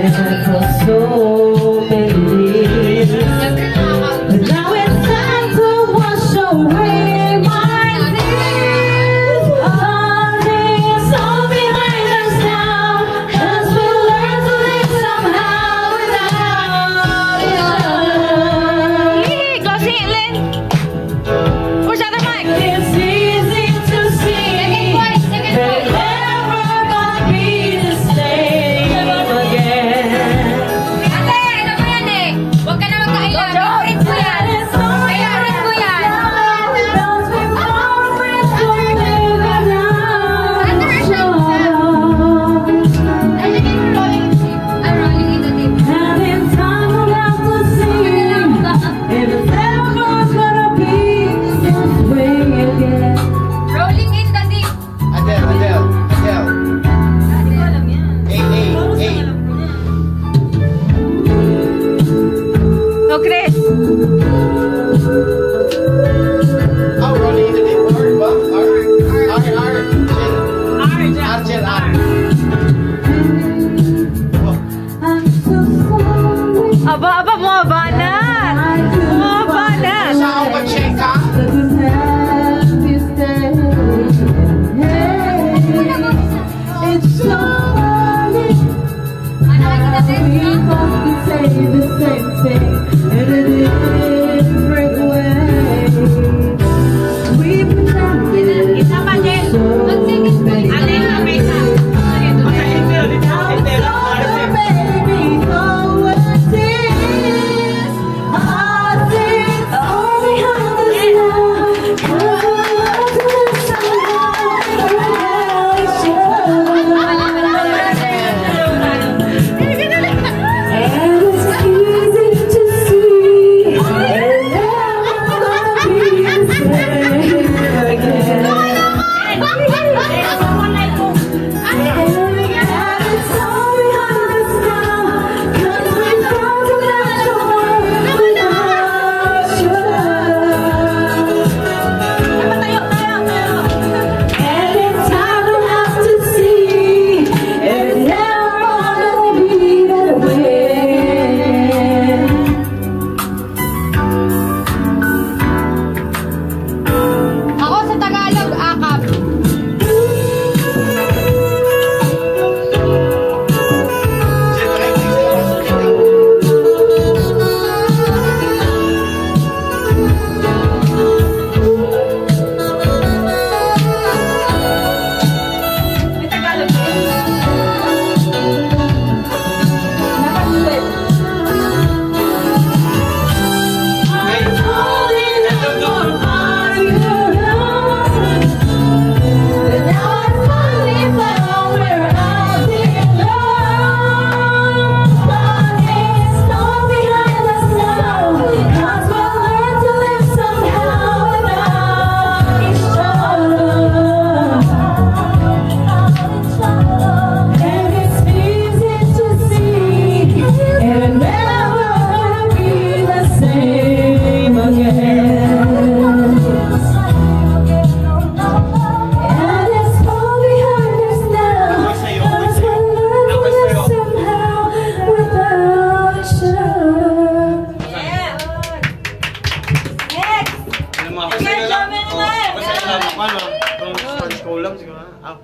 pretended for so 연락주기만 아